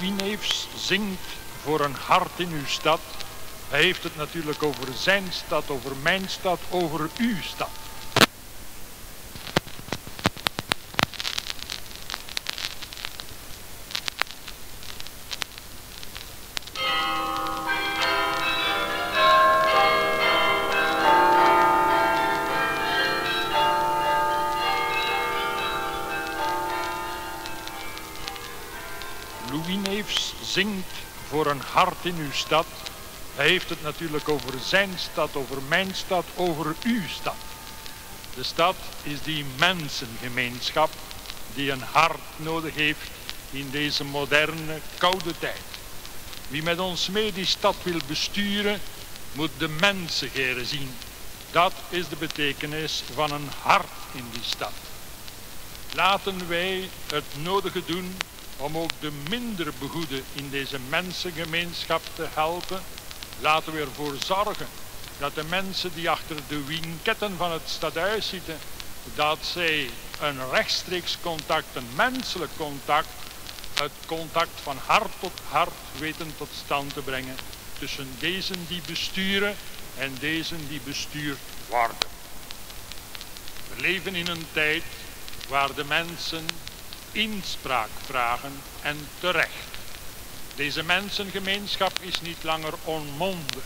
Louis Neefs zingt voor een hart in uw stad. Hij heeft het natuurlijk over zijn stad, over mijn stad, over uw stad. Louis Neefs zingt voor een hart in uw stad. Hij heeft het natuurlijk over zijn stad, over mijn stad, over uw stad. De stad is die mensengemeenschap die een hart nodig heeft in deze moderne, koude tijd. Wie met ons mee die stad wil besturen, moet de mensen geren zien. Dat is de betekenis van een hart in die stad. Laten wij het nodige doen om ook de minder begoeden in deze mensengemeenschap te helpen, laten we ervoor zorgen dat de mensen die achter de winketten van het stadhuis zitten, dat zij een rechtstreeks contact, een menselijk contact, het contact van hart tot hart weten tot stand te brengen tussen deze die besturen en deze die bestuurd worden. We leven in een tijd waar de mensen inspraak vragen en terecht. Deze mensengemeenschap is niet langer onmondig.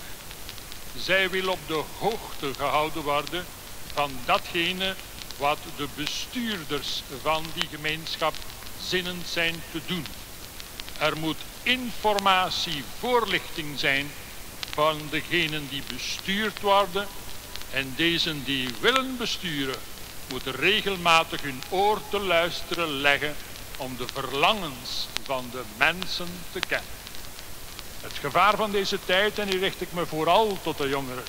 Zij wil op de hoogte gehouden worden van datgene wat de bestuurders van die gemeenschap zinnend zijn te doen. Er moet informatie, voorlichting zijn van degenen die bestuurd worden en deze die willen besturen moeten regelmatig hun oor te luisteren leggen om de verlangens van de mensen te kennen. Het gevaar van deze tijd, en hier richt ik me vooral tot de jongeren,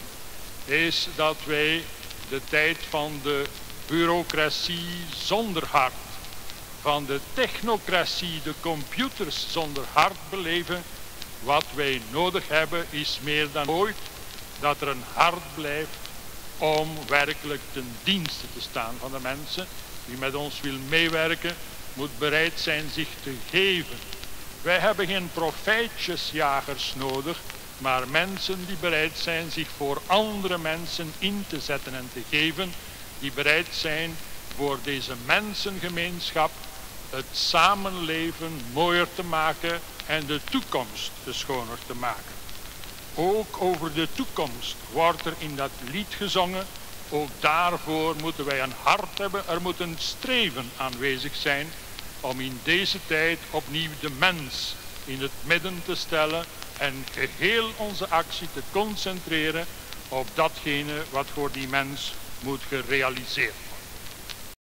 is dat wij de tijd van de bureaucratie zonder hart, van de technocratie, de computers zonder hart beleven. Wat wij nodig hebben is meer dan ooit dat er een hart blijft om werkelijk ten dienste te staan van de mensen. Wie met ons wil meewerken, moet bereid zijn zich te geven. Wij hebben geen profijtjesjagers nodig, maar mensen die bereid zijn zich voor andere mensen in te zetten en te geven, die bereid zijn voor deze mensengemeenschap het samenleven mooier te maken en de toekomst schoner te maken. Ook over de toekomst wordt er in dat lied gezongen. Ook daarvoor moeten wij een hart hebben. Er moet een streven aanwezig zijn om in deze tijd opnieuw de mens in het midden te stellen en geheel onze actie te concentreren op datgene wat voor die mens moet gerealiseerd